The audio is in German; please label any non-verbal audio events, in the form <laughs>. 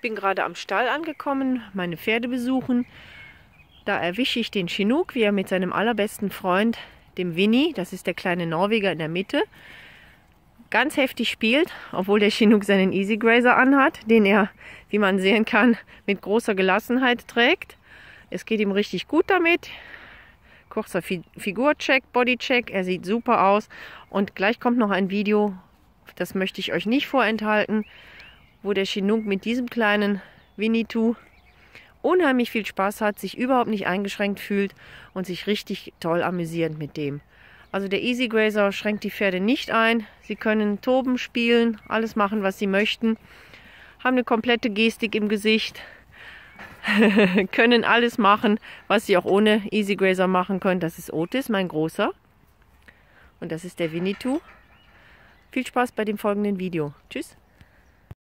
bin gerade am Stall angekommen, meine Pferde besuchen. Da erwische ich den Chinook, wie er mit seinem allerbesten Freund, dem Winnie, das ist der kleine Norweger in der Mitte, ganz heftig spielt, obwohl der Chinook seinen Easy Grazer anhat, den er, wie man sehen kann, mit großer Gelassenheit trägt. Es geht ihm richtig gut damit. Kurzer Figurcheck, Bodycheck, er sieht super aus. Und gleich kommt noch ein Video, das möchte ich euch nicht vorenthalten, wo der Chinook mit diesem kleinen Winnetou unheimlich viel Spaß hat, sich überhaupt nicht eingeschränkt fühlt und sich richtig toll amüsiert mit dem. Also der Easy Grazer schränkt die Pferde nicht ein. Sie können toben, spielen, alles machen, was sie möchten. Haben eine komplette Gestik im Gesicht. <laughs> können alles machen, was sie auch ohne Easy Grazer machen können. Das ist Otis, mein großer. Und das ist der Winnetou. Viel Spaß bei dem folgenden Video. Tschüss.